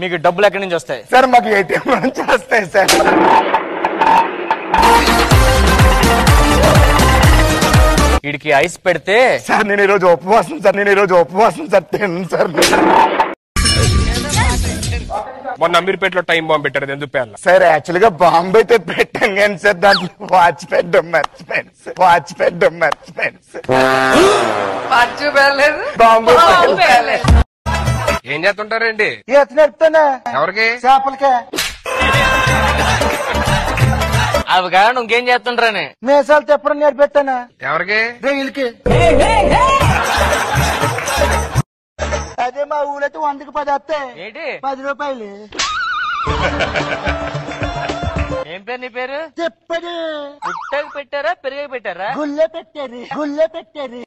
మీకు డబ్బులు ఎక్కడి నుంచి వస్తాయి? సార్ మాకు ఏటీఎం నుంచి వస్తాయి సార్. వీడికి ఐస్ పెడితే సార్ నేను ఈరోజు ఉపవాసం సార్ నేను ఈరోజు ఉపవాసం సార్ తిన్నాను సార్. మొన్న అమీర్పేటలో టైం బాంబు పెట్టారు ఎందుకు పేర్ల సార్ యాక్చువల్గా బాంబు అయితే పెట్టాం కానీ సార్ దాంట్లో వాచ్ పెట్టడం మర్చిపోయాను సార్. వాచ్ పెట్టడం మర్చిపోయాను సార్. బాంబు ఏం చేస్తుంటారండి? ఈత నేర్పుతానా ఎవరికి? చేపలకే. అవి కాదు ఇంకేం చేస్తుంటారని? మీసాలు చెప్పడం నేర్పెట్టానా. ఎవరికి? రైలుకి అదే మా ఊరైతే వందకి పది వస్తాయి ఏంటి? పది రూపాయలు. ఏం పేరు నీ పేరు? చెప్పది పుట్టకు పెట్టారా పెరిగకు పెట్టారా? గుళ్ళే పెట్టారు. గుళ్ళే పెట్టారు.